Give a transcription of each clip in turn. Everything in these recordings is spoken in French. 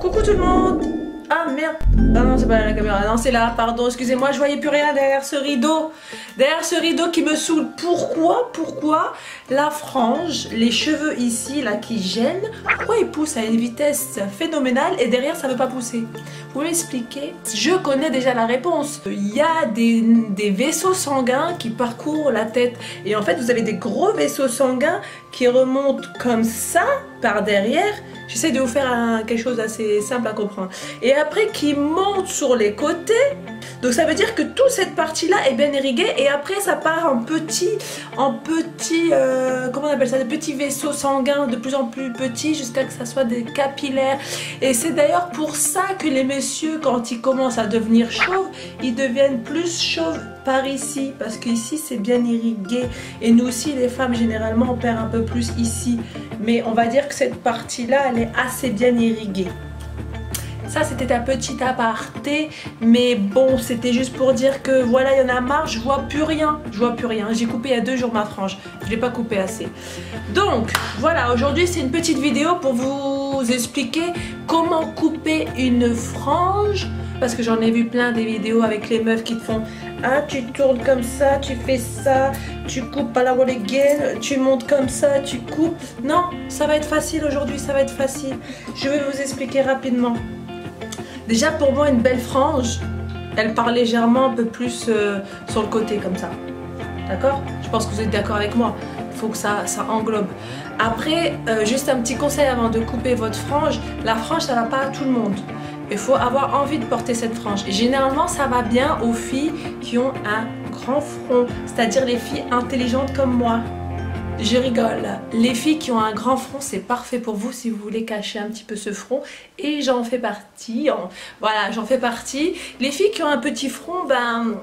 Coucou tout le monde. Ah merde. Ah non c'est pas la caméra, non c'est là, pardon, excusez-moi, je voyais plus rien derrière ce rideau. Derrière ce rideau qui me saoule. Pourquoi Pourquoi la frange, les cheveux ici là qui gênent, pourquoi ils poussent à une vitesse phénoménale et derrière ça veut pas pousser? Vous m'expliquez Je connais déjà la réponse. Il y a des vaisseaux sanguins qui parcourent la tête. Et en fait vous avez des gros vaisseaux sanguins qui remontent comme ça par derrière J'essaie de vous faire quelque chose d'assez simple à comprendre. Et après, qui monte sur les côtés. Donc ça veut dire que toute cette partie-là est bien irriguée et après ça part en petits, en petits, euh, comment on appelle ça, des petits vaisseaux sanguins de plus en plus petits jusqu'à que ça soit des capillaires. Et c'est d'ailleurs pour ça que les messieurs, quand ils commencent à devenir chauves, ils deviennent plus chauves par ici. Parce qu'ici c'est bien irrigué. Et nous aussi les femmes généralement on perd un peu plus ici. Mais on va dire que cette partie là elle est assez bien irriguée ça c'était un petit aparté mais bon c'était juste pour dire que voilà il y en a marre je vois plus rien je vois plus rien j'ai coupé il y a deux jours ma frange je l'ai pas coupé assez donc voilà aujourd'hui c'est une petite vidéo pour vous expliquer comment couper une frange parce que j'en ai vu plein des vidéos avec les meufs qui te font ah tu tournes comme ça, tu fais ça, tu coupes à la gain, tu montes comme ça, tu coupes. Non, ça va être facile aujourd'hui, ça va être facile. Je vais vous expliquer rapidement. Déjà pour moi une belle frange, elle part légèrement un peu plus euh, sur le côté comme ça. D'accord? Je pense que vous êtes d'accord avec moi. Il faut que ça, ça englobe. Après, euh, juste un petit conseil avant de couper votre frange. La frange, ça va pas à tout le monde. Il faut avoir envie de porter cette frange. Et généralement, ça va bien aux filles qui ont un grand front, c'est-à-dire les filles intelligentes comme moi. Je rigole. Les filles qui ont un grand front, c'est parfait pour vous si vous voulez cacher un petit peu ce front. Et j'en fais partie. Voilà, j'en fais partie. Les filles qui ont un petit front, ben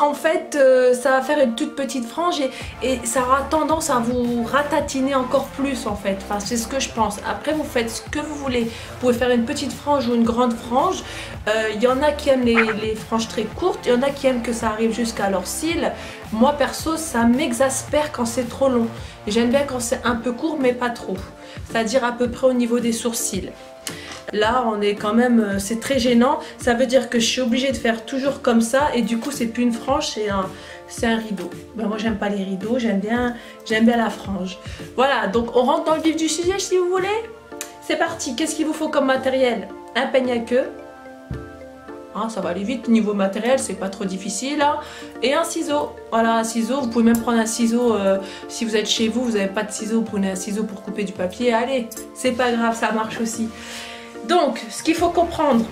en fait, euh, ça va faire une toute petite frange et, ça aura tendance à vous ratatiner encore plus en fait. C'est ce que je pense. Après, vous faites ce que vous voulez. Vous pouvez faire une petite frange ou une grande frange. Euh, il y en a qui aiment les, franges très courtes. Il y en a qui aiment que ça arrive jusqu'à leurs cils. Moi, perso, ça m'exaspère quand c'est trop long. J'aime bien quand c'est un peu court, mais pas trop. C'est-à-dire à peu près au niveau des sourcils. Là, on est quand même, euh, c'est très gênant. Ça veut dire que je suis obligée de faire toujours comme ça et du coup, c'est plus une frange, c'est un, c'est un rideau. Ben, moi, j'aime pas les rideaux, j'aime bien, j'aime bien la frange. Voilà, donc on rentre dans le vif du sujet si vous voulez. C'est parti. Qu'est-ce qu'il vous faut comme matériel? Un peigne à queue. Hein, ça va aller vite, niveau matériel, c'est pas trop difficile. Hein. Et un ciseau. Voilà, un ciseau. Vous pouvez même prendre un ciseau. Euh, si vous êtes chez vous, vous n'avez pas de ciseau, prenez un ciseau pour couper du papier. Allez, c'est pas grave, ça marche aussi. Donc, ce qu'il faut comprendre,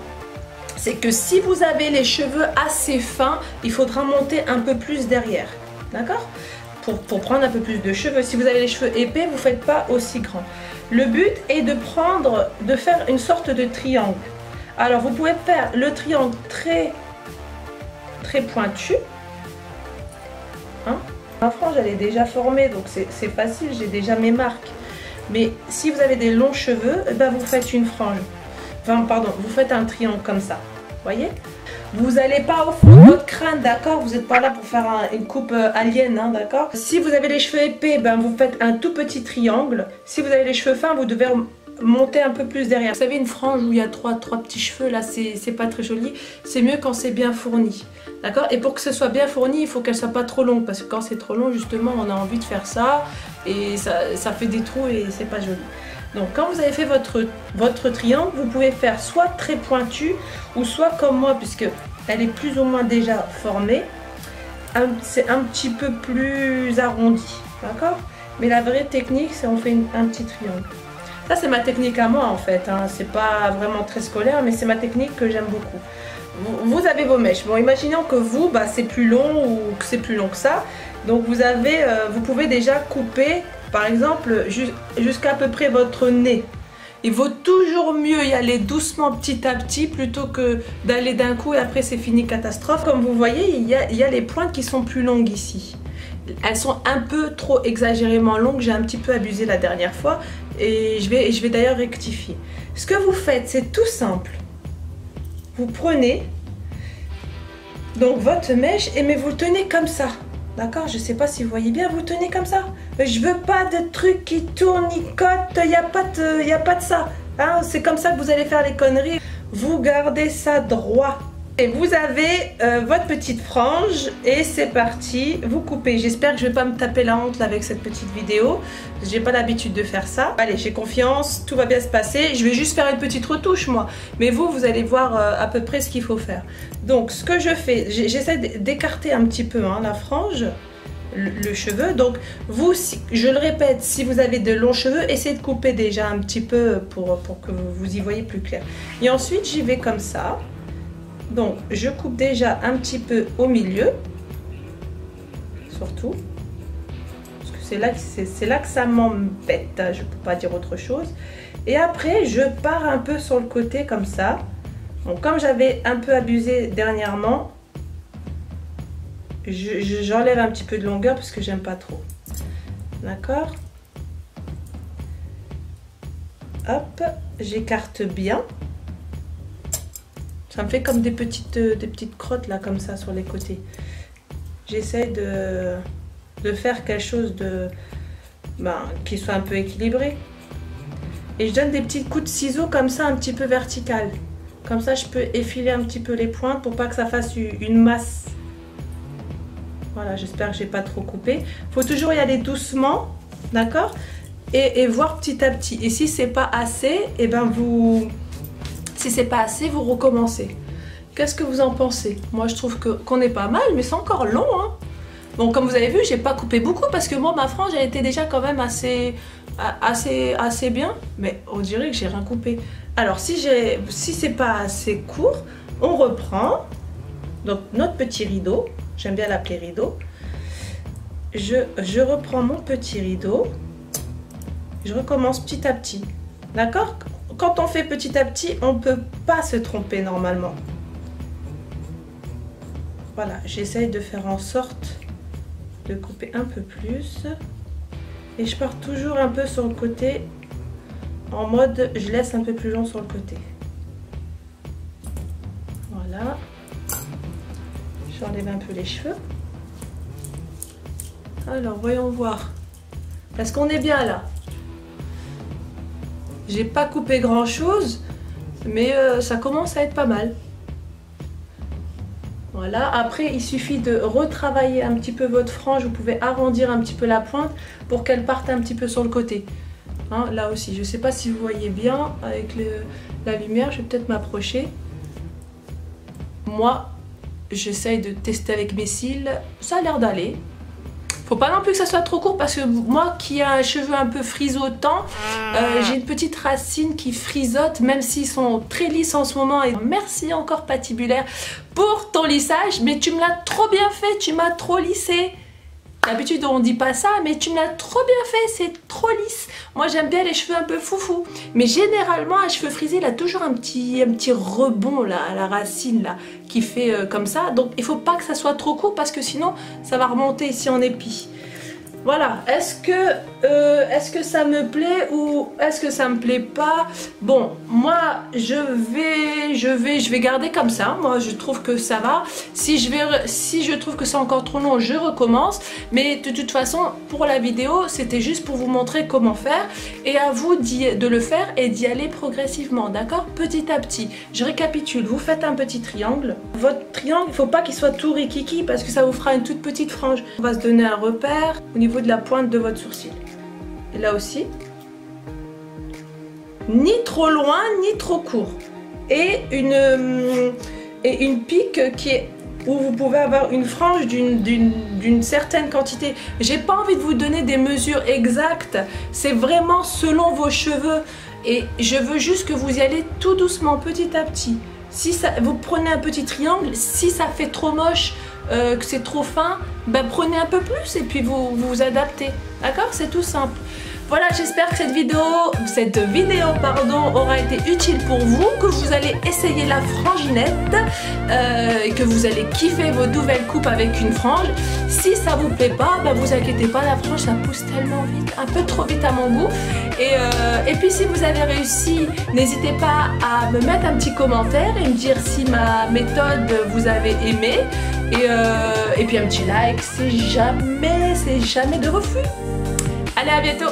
c'est que si vous avez les cheveux assez fins, il faudra monter un peu plus derrière. D'accord? Pour, prendre un peu plus de cheveux. Si vous avez les cheveux épais, vous ne faites pas aussi grand. Le but est de prendre, de faire une sorte de triangle. Alors, vous pouvez faire le triangle très, pointu. Hein? Ma frange, elle est déjà formée, donc c'est facile, j'ai déjà mes marques. Mais si vous avez des longs cheveux, eh ben vous faites une frange. Enfin, pardon, vous faites un triangle comme ça. Voyez? Vous n'allez pas au fond de votre crâne, d'accord? Vous n'êtes pas là pour faire une coupe euh, alien, hein, d'accord? Si vous avez les cheveux épais, ben, vous faites un tout petit triangle. Si vous avez les cheveux fins, vous devez monter un peu plus derrière. Vous savez, une frange où il y a trois, trois petits cheveux, là, c'est pas très joli. C'est mieux quand c'est bien fourni. D'accord? Et pour que ce soit bien fourni, il faut qu'elle soit pas trop longue. Parce que quand c'est trop long, justement, on a envie de faire ça. Et ça, fait des trous et c'est pas joli. Donc quand vous avez fait votre, votre triangle, vous pouvez faire soit très pointu ou soit comme moi, puisque elle est plus ou moins déjà formée, c'est un petit peu plus arrondi, d'accord? Mais la vraie technique, c'est on fait un petit triangle. Ça, c'est ma technique à moi, en fait. Hein. C'est pas vraiment très scolaire, mais c'est ma technique que j'aime beaucoup. Vous, avez vos mèches. Bon, imaginons que vous, bah, c'est plus long ou que c'est plus long que ça. Donc, vous, avez, euh, vous pouvez déjà couper par exemple, jusqu'à peu près votre nez. Il vaut toujours mieux y aller doucement petit à petit plutôt que d'aller d'un coup et après c'est fini catastrophe. Comme vous voyez, il y, a, les pointes qui sont plus longues ici. Elles sont un peu trop exagérément longues, j'ai un petit peu abusé la dernière fois et je vais, je vais d'ailleurs rectifier. Ce que vous faites, c'est tout simple. Vous prenez donc votre mèche et mais vous le tenez comme ça. D'accord? Je sais pas si vous voyez bien, vous tenez comme ça. Je veux pas de trucs qui tournent, ni il n'y a, pas de, y a pas de ça. Hein, c'est comme ça que vous allez faire les conneries. Vous gardez ça droit. Et vous avez euh, votre petite frange et c'est parti, vous coupez. J'espère que je vais pas me taper la honte avec cette petite vidéo. J'ai pas l'habitude de faire ça. Allez, j'ai confiance, tout va bien se passer. Je vais juste faire une petite retouche moi. Mais vous, vous allez voir euh, à peu près ce qu'il faut faire. Donc ce que je fais, j'essaie d'écarter un petit peu hein, la frange. Le, cheveu donc vous je le répète si vous avez de longs cheveux essayez de couper déjà un petit peu pour, pour que vous y voyez plus clair et ensuite j'y vais comme ça donc, je coupe déjà un petit peu au milieu, surtout, parce que c'est là, que ça m'embête, hein, je ne peux pas dire autre chose. Et après, je pars un peu sur le côté comme ça. Donc, comme j'avais un peu abusé dernièrement, j'enlève un petit peu de longueur parce que j'aime pas trop. D'accord? Hop, j'écarte bien. Ça me fait comme des petites, euh, des petites crottes là, comme ça, sur les côtés. J'essaie de, de, faire quelque chose de, ben, qui soit un peu équilibré. Et je donne des petits coups de ciseaux comme ça, un petit peu vertical. Comme ça, je peux effiler un petit peu les pointes pour pas que ça fasse une masse. Voilà, j'espère que j'ai pas trop coupé. Il faut toujours y aller doucement, d'accord? Et, et, voir petit à petit. Et si c'est pas assez, et eh ben vous si c'est pas assez, vous recommencez. Qu'est-ce que vous en pensez? Moi, je trouve qu'on est pas mal, mais c'est encore long. Hein bon, comme vous avez vu, j'ai pas coupé beaucoup parce que moi, ma frange, elle était déjà quand même assez, assez, assez bien. Mais on dirait que j'ai rien coupé. Alors, si, si c'est pas assez court, on reprend. Donc, notre petit rideau, j'aime bien l'appeler rideau. Je, je reprends mon petit rideau. Je recommence petit à petit. D'accord? Quand on fait petit à petit, on ne peut pas se tromper normalement. Voilà, j'essaye de faire en sorte de couper un peu plus. Et je pars toujours un peu sur le côté, en mode je laisse un peu plus long sur le côté. Voilà. J'enlève un peu les cheveux. Alors, voyons voir. Est-ce qu'on est bien là? J'ai pas coupé grand chose, mais euh, ça commence à être pas mal. Voilà, après il suffit de retravailler un petit peu votre frange, vous pouvez arrondir un petit peu la pointe pour qu'elle parte un petit peu sur le côté. Hein, là aussi, je sais pas si vous voyez bien avec la lumière, je vais peut-être m'approcher. Moi, j'essaye de tester avec mes cils, ça a l'air d'aller. Faut pas non plus que ça soit trop court parce que moi qui ai un cheveu un peu frisotant, euh, ah. j'ai une petite racine qui frisote même s'ils sont très lisses en ce moment. Et merci encore Patibulaire pour ton lissage. Mais tu me l'as trop bien fait, tu m'as trop lissé. D'habitude on dit pas ça, mais tu l'as trop bien fait, c'est trop lisse. Moi j'aime bien les cheveux un peu foufou. Mais généralement un cheveu frisé, il a toujours un petit, petit rebond là, à la racine là, qui fait euh, comme ça. Donc il faut pas que ça soit trop court parce que sinon ça va remonter ici en épi. Voilà, est-ce que, euh, est que ça me plaît ou est-ce que ça me plaît pas? Bon, moi, je vais, je vais, je vais garder comme ça. Moi, je trouve que ça va. Si je, si je trouve que c'est encore trop long, je recommence. Mais de toute façon, pour la vidéo, c'était juste pour vous montrer comment faire. Et à vous de le faire et d'y aller progressivement, d'accord? Petit à petit. Je récapitule, vous faites un petit triangle. Votre triangle, il faut pas qu'il soit tout rikiki parce que ça vous fera une toute petite frange. On va se donner un repère au niveau de la pointe de votre sourcil. Là aussi, ni trop loin, ni trop court. Et une, euh, et une pique qui est où vous pouvez avoir une frange d'une certaine quantité. J'ai pas envie de vous donner des mesures exactes, c'est vraiment selon vos cheveux. Et je veux juste que vous y allez tout doucement, petit à petit. Si ça, vous prenez un petit triangle, si ça fait trop moche, euh, que c'est trop fin, ben prenez un peu plus et puis vous vous, adaptez. D'accord? C'est tout simple. Voilà, j'espère que cette vidéo, cette vidéo pardon, aura été utile pour vous, que vous allez essayer la franginette, euh, que vous allez kiffer vos nouvelles coupes avec une frange. Si ça vous plaît pas, bah vous inquiétez pas, la frange ça pousse tellement vite, un peu trop vite à mon goût. Et, euh, puis si vous avez réussi, n'hésitez pas à me mettre un petit commentaire et me dire si ma méthode vous avez aimé. Et, euh, et puis un petit like, c'est jamais, c'est jamais de refus. Allez, à bientôt